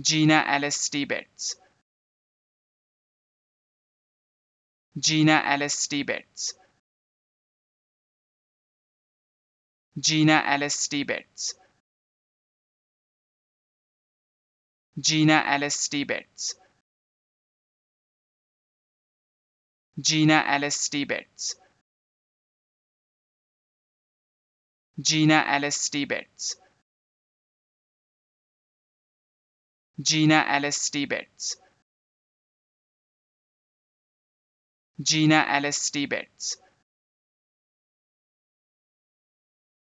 Gina Alice Stiebitz Gina Alice Stiebitz Gina Alice Stiebitz Gina Alice Stiebitz Gina Alice Stiebitz Gina Alice Stiebitz Gina Alice Stiebitz Gina Alice Stiebitz